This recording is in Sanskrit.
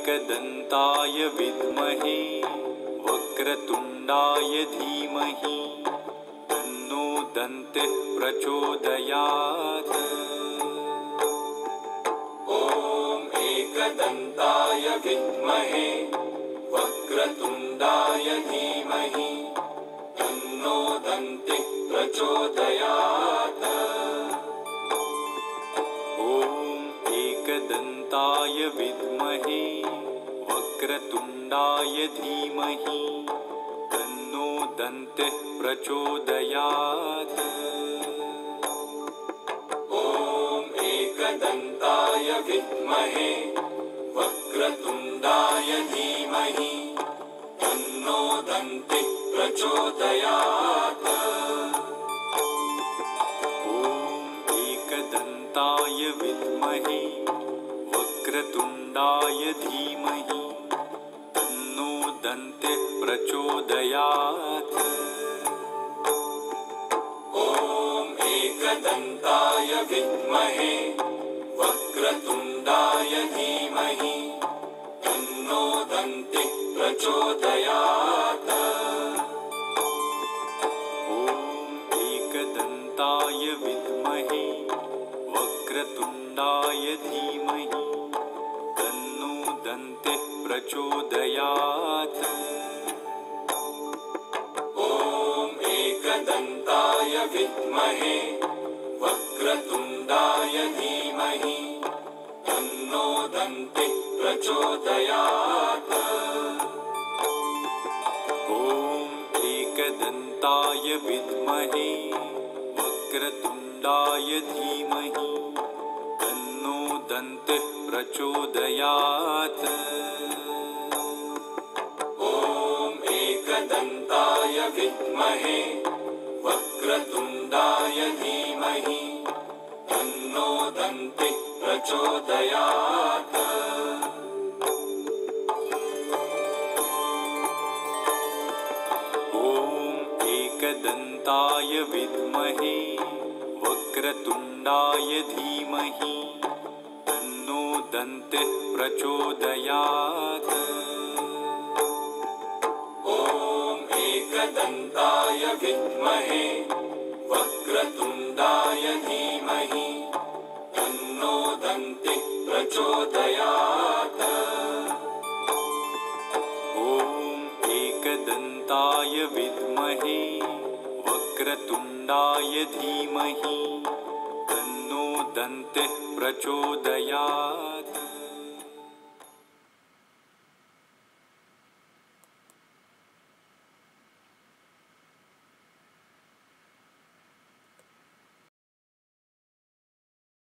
एकदन्ताय विद्महे वक्रतुण्डाय धीमहि तन्नो दन्तिः प्रचोदयात्। ॐ एकदन्ताय विद्महे वक्रतुण्डाय धीमहि तन्नो दन्तिः प्रचोदयात् एकदन्ताय विद्महे, वक्रतुण्डाय धीमहि, तन्नो दन्तिः प्रचोदयात्। ॐ एकदन्ताय विद्महे, वक्रतुण्डाय धीमहि, तन्नो दन्तिः प्रचोदयात्। वक्रतुण्डाय धीमहि तन्नो दन्तिः प्रचोदयात्। ॐ एकदन्ताय विद्महे वक्रतुण्डाय धीमहि तन्नो दन्तिः प्रचोदयात्। ॐ एकदन्ताय विद्महे वक्रतुण्डाय धीमहि तन्नो दन्तिः प्रचोदयात्। ॐ एकदन्ताय विद्महे वक्रतुण्डाय धीमहि तन्नो दन्तिः प्रचोदयात्। ॐ एकदन्ताय विद्महे वक्रतुण्डाय धीमहि दन्तिः प्रचोदयात्। ॐ एकदन्ताय विद्महे वक्रतुण्डाय धीमहि तन्नो दन्तिः प्रचोदयात्। ॐ एकदन्ताय विद्महे वक्रतुण्डाय धीमहि तन्नो दन्तिः प्रचोदयात्। ॐ एकदन्ताय विद्महे वक्रतुण्डाय धीमहि तन्नो दन्तिः प्रचोदयात्। ॐ एकदन्ताय विद्महे वक्रतुण्डाय धीमहि तन्नो दन्तिः प्रचोदयात्